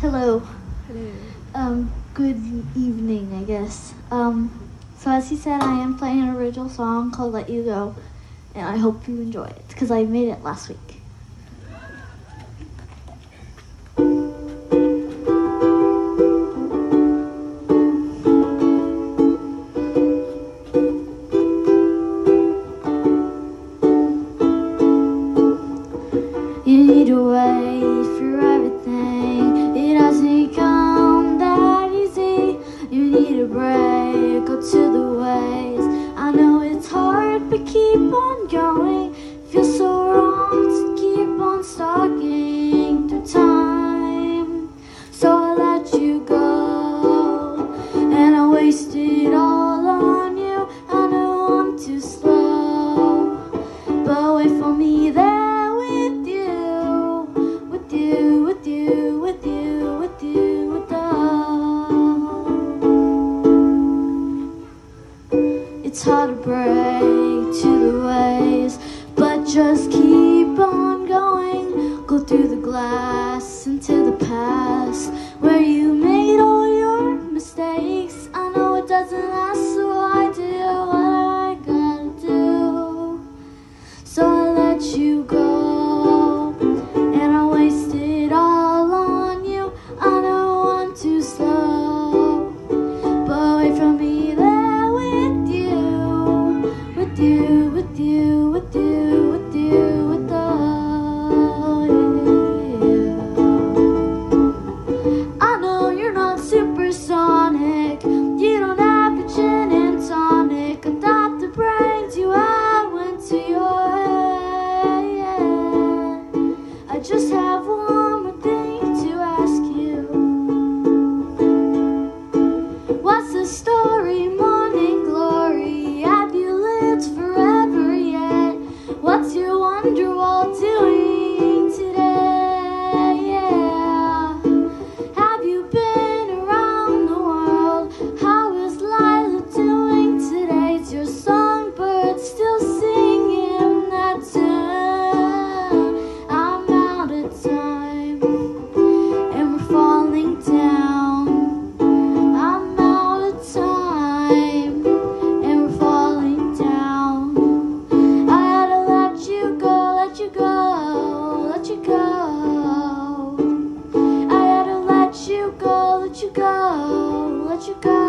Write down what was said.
Hello. Hello. Um, good evening, I guess. Um, so as he said, I am playing an original song called "Let You Go," and I hope you enjoy it because I made it last week. You need a way for You need a break, go to the ways. I know it's hard, but keep on going. Feel so It's hard to break to the waves, but just keep on going. Go through the glass into the past where you you, with you. it's for you go?